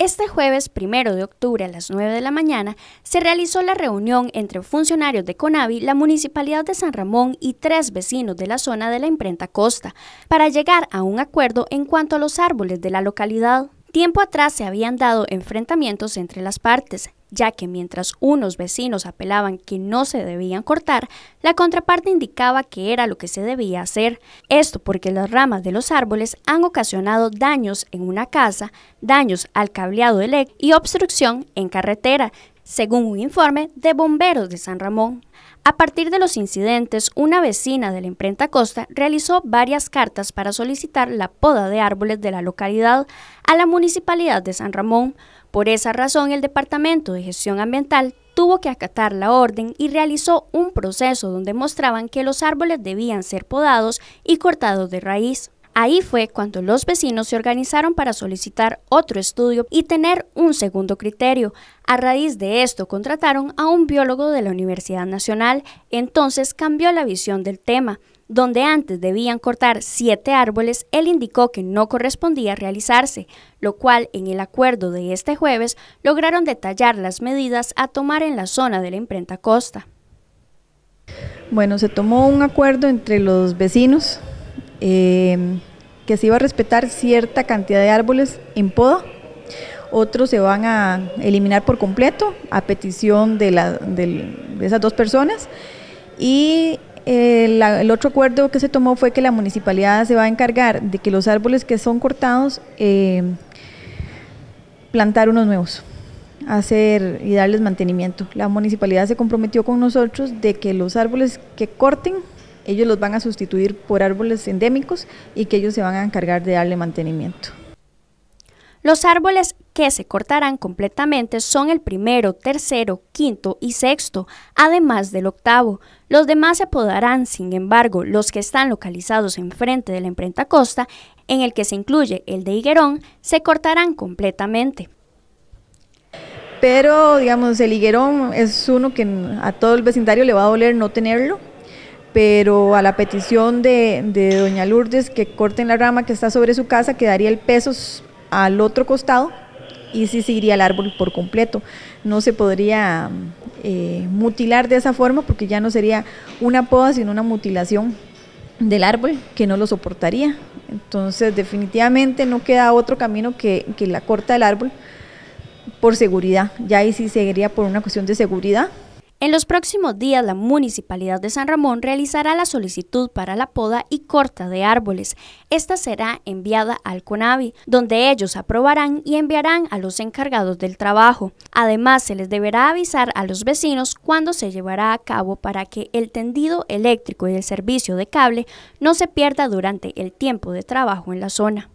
Este jueves primero de octubre a las 9 de la mañana se realizó la reunión entre funcionarios de CONAVI, la Municipalidad de San Ramón y tres vecinos de la zona de la imprenta Costa para llegar a un acuerdo en cuanto a los árboles de la localidad. Tiempo atrás se habían dado enfrentamientos entre las partes, ya que mientras unos vecinos apelaban que no se debían cortar, la contraparte indicaba que era lo que se debía hacer. Esto porque las ramas de los árboles han ocasionado daños en una casa, daños al cableado eléctrico y obstrucción en carretera, según un informe de bomberos de San Ramón. A partir de los incidentes, una vecina de la imprenta Costa realizó varias cartas para solicitar la poda de árboles de la localidad a la Municipalidad de San Ramón. Por esa razón, el Departamento de Gestión Ambiental tuvo que acatar la orden y realizó un proceso donde mostraban que los árboles debían ser podados y cortados de raíz. Ahí fue cuando los vecinos se organizaron para solicitar otro estudio y tener un segundo criterio. A raíz de esto contrataron a un biólogo de la Universidad Nacional, entonces cambió la visión del tema. Donde antes debían cortar siete árboles, él indicó que no correspondía realizarse, lo cual en el acuerdo de este jueves lograron detallar las medidas a tomar en la zona de la imprenta Costa. Bueno, se tomó un acuerdo entre los vecinos Em, que se iba a respetar cierta cantidad de árboles en poda, otros se van a eliminar por completo a petición de, esas dos personas y el, otro acuerdo que se tomó fue que la municipalidad se va a encargar de que los árboles que son cortados em, plantar unos nuevos hacer y darles mantenimiento. La municipalidad se comprometió con nosotros de que los árboles que corten ellos los van a sustituir por árboles endémicos y que ellos se van a encargar de darle mantenimiento. Los árboles que se cortarán completamente son el primero, tercero, quinto y sexto, además del octavo. Los demás se podarán, sin embargo, los que están localizados enfrente de la imprenta costa, en el que se incluye el de higuerón, se cortarán completamente. Pero, digamos, el higuerón es uno que a todo el vecindario le va a doler no tenerlo, pero a la petición de, doña Lourdes que corten la rama que está sobre su casa, quedaría el peso al otro costado y sí seguiría el árbol por completo. No se podría eh, mutilar de esa forma porque ya no sería una poda, sino una mutilación del árbol que no lo soportaría. Entonces definitivamente no queda otro camino que, que la corta del árbol por seguridad. Ya ahí sí seguiría por una cuestión de seguridad en los próximos días, la Municipalidad de San Ramón realizará la solicitud para la poda y corta de árboles. Esta será enviada al CONAVI, donde ellos aprobarán y enviarán a los encargados del trabajo. Además, se les deberá avisar a los vecinos cuándo se llevará a cabo para que el tendido eléctrico y el servicio de cable no se pierda durante el tiempo de trabajo en la zona.